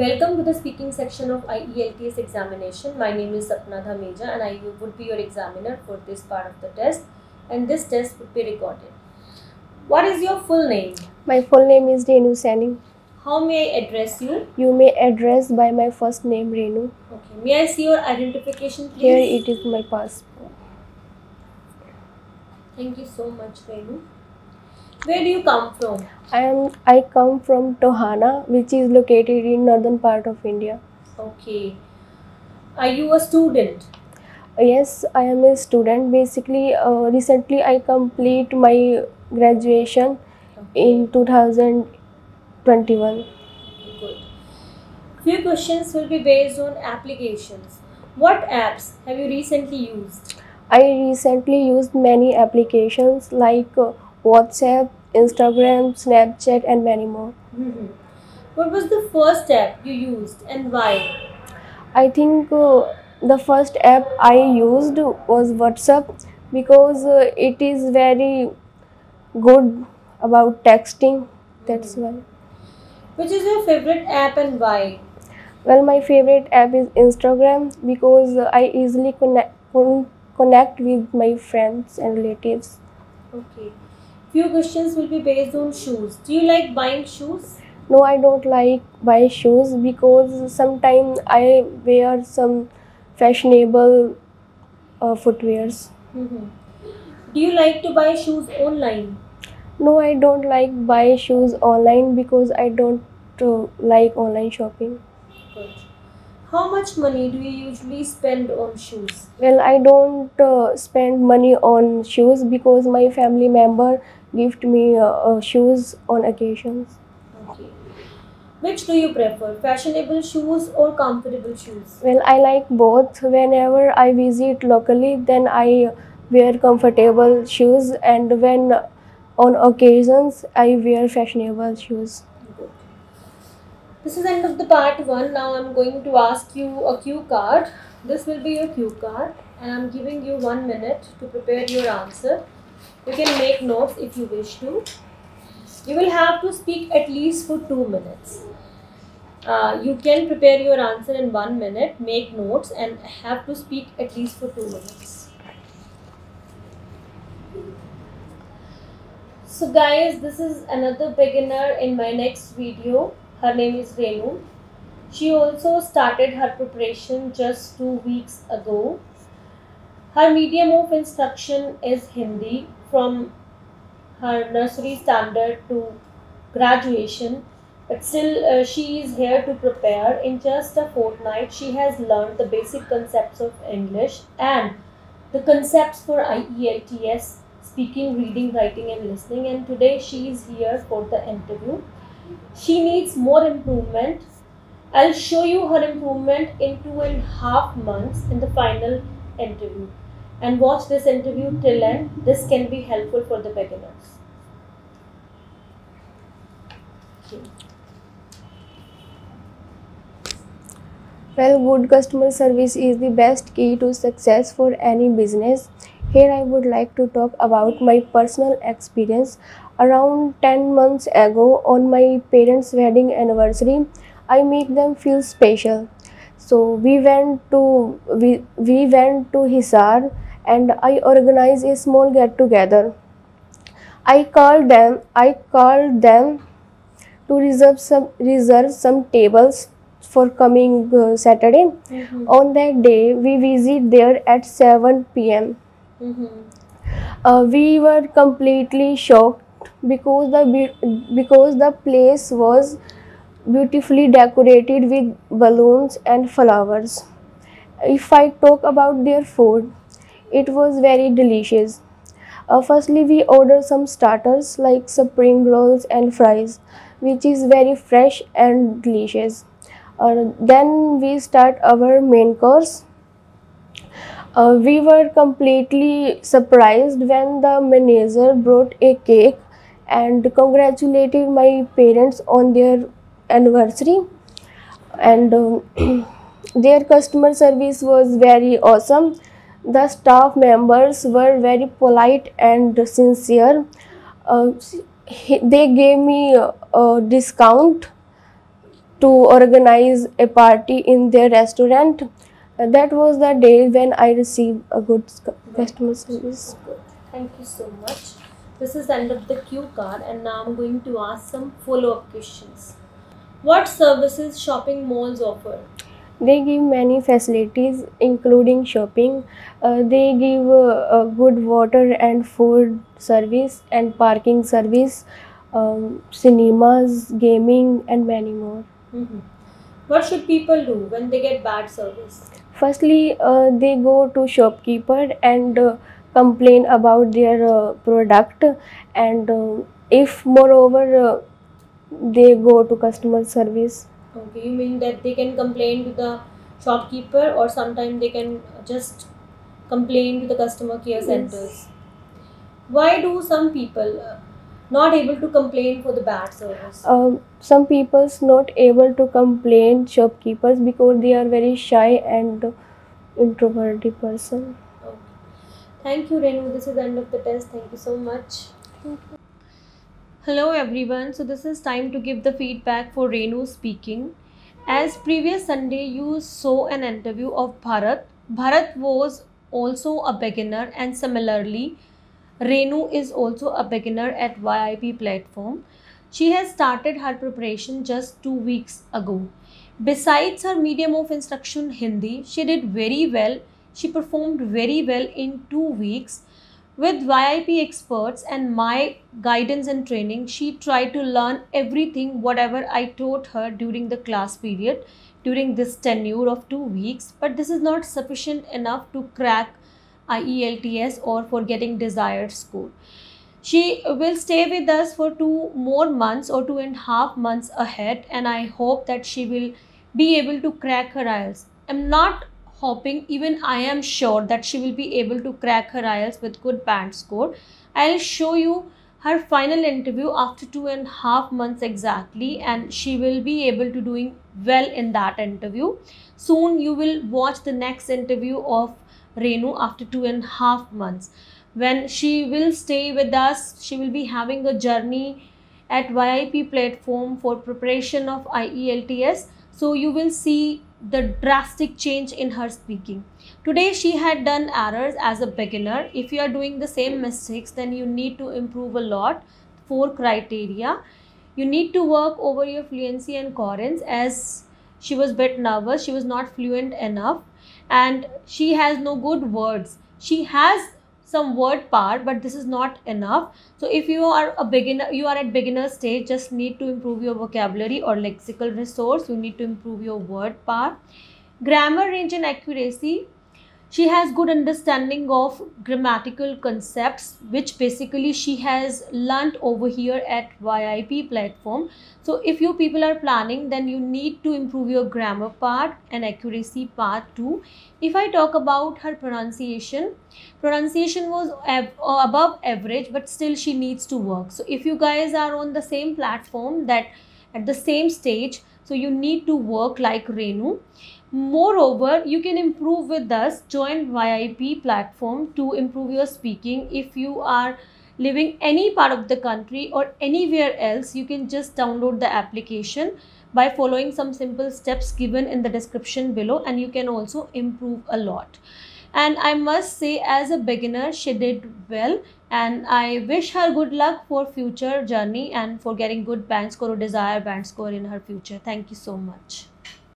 Welcome to the speaking section of IELTS examination. My name is Sapna Dhamija and I would be your examiner for this part of the test and this test would be recorded. What is your full name? My full name is Renu Sani. How may I address you? You may address by my first name Renu. Okay. May I see your identification please? Here it is my passport. Thank you so much Renu. Where do you come from? I am I come from Tohana, which is located in northern part of India. Okay. Are you a student? Yes, I am a student. Basically, uh, recently I complete my graduation in 2021. Good. Few questions will be based on applications. What apps have you recently used? I recently used many applications like uh, WhatsApp, Instagram, Snapchat, and many more. Mhm. What was the first app you used and why? I think uh, the first app I used was WhatsApp because uh, it is very good about texting. That's why. Which is your favorite app and why? Well, my favorite app is Instagram because uh, I easily connect con- connect with my friends and relatives. Okay. Few questions will be based on shoes. Do you like buying shoes? No, I don't like buy shoes because sometimes I wear some fashionable uh, footwears. Mhm. Do you like to buy shoes online? No, I don't like buy shoes online because I don't uh, like online shopping. Good. How much money do you usually spend on shoes? Well, I don't uh, spend money on shoes because my family member gift me uh, uh, shoes on occasions. Okay. Which do you prefer, fashionable shoes or comfortable shoes? Well, I like both. Whenever I visit locally, then I wear comfortable shoes, and when on occasions I wear fashionable shoes. Good. This is end of the part one. Now I'm going to ask you a cue card. This will be your cue card, and I'm giving you one minute to prepare your answer. You can make notes if you wish to. You will have to speak at least for two minutes. Uh, you can prepare your answer in one minute, make notes, and have to speak at least for two minutes. So, guys, this is another beginner in my next video. Her name is Renu. She also started her preparation just two weeks ago. Her medium of instruction is Hindi from her nursery standard to graduation, but still uh, she is here to prepare. In just a fortnight, she has learned the basic concepts of English and the concepts for IELTS speaking, reading, writing, and listening. And today she is here for the interview. She needs more improvement. I'll show you her improvement in two and a half months in the final interview. And watch this interview till end. This can be helpful for the beginners. Well, good customer service is the best key to success for any business. Here, I would like to talk about my personal experience. Around 10 months ago, on my parents' wedding anniversary, I made them feel special. So we went to we, we went to Hisar and I organized a small get together. I called them I called them to reserve some reserve some tables for coming uh, Saturday. Mhm. On that day, we visit there at 7 p.m. Mhm. Uh, we were completely shocked because the because the place was beautifully decorated with balloons and flowers. If I talk about their food, it was very delicious. Uh, firstly, we ordered some starters like spring rolls and fries, which is very fresh and delicious. Uh, then we start our main course. Uh, we were completely surprised when the manager brought a cake and congratulated my parents on their anniversary. And um, their customer service was very awesome. The staff members were very polite and sincere. Uh, they gave me a, discount to organize a party in their restaurant. Uh, that was the day when I received a good customer service. Thank you so much. This is the end of the cue card, and now I'm going to ask some follow up questions. What services shopping malls offer? They give many facilities, including shopping. Uh, they give uh, a good water and food service and parking service, um, cinemas, gaming, and many more. Mhm. What should people do when they get bad service? Firstly, uh, they go to shopkeeper and uh, complain about their uh, product, and uh, if moreover uh, they go to customer service. Okay, you mean that they can complain to the shopkeeper, or sometimes they can just complain to the customer care Yes. centers. Why do some people uh, not able to complain for the bad service? Um, some people's not able to complain shopkeepers because they are very shy and introverted person. Okay. Thank you, Renu. This is the end of the test. Thank you so much. Hello, everyone. So, this is time to give the feedback for Renu speaking. As previous Sunday, you saw an interview of Bharat. Bharat was also a beginner, and similarly, Renu is also a beginner at YIP platform. She has started her preparation just two weeks ago. Besides her medium of instruction Hindi, she did very well. She performed very well in two weeks. With YIP experts and my guidance and training, she tried to learn everything, whatever I taught her during the class period, during this tenure of two weeks. But this is not sufficient enough to crack IELTS or for getting desired score. She will stay with us for two more months or two and a half months ahead, and I hope that she will be able to crack her IELTS. I'm not hoping, even I am sure that she will be able to crack her IELTS with good band score. I'll show you her final interview after two and a half months exactly, and she will be able to doing well in that interview. Soon you will watch the next interview of Renu after two and a half months when she will stay with us she will be having a journey at YIP platform for preparation of IELTS so you will see the drastic change in her speaking. Today she had done errors as a beginner. If you are doing the same mistakes then you need to improve a lot. Four criteria. You need to work over your fluency and coherence as she was bit nervous. She was not fluent enough. And she has no good words. She has some word power but this is not enough. So if you are a beginner you are at beginner stage just need to improve your vocabulary or lexical resource. You need to improve your word power grammar range and accuracy she has good understanding of grammatical concepts which basically she has learnt over here at YIP platform. So if you people are planning then you need to improve your grammar part and accuracy part too. If i talk about her pronunciation pronunciation was ab- uh, above average but still she needs to work. So if you guys are on the same platform that at the same stage so you need to work like renu moreover you can improve with us. Join yip platform to improve your speaking. If you are living any part of the country or anywhere else you can just download the application by following some simple steps given in the description below and you can also improve a lot. And i must say as a beginner she did well and i wish her good luck for future journey and for getting good band score or desired band score in her future. Thank you so much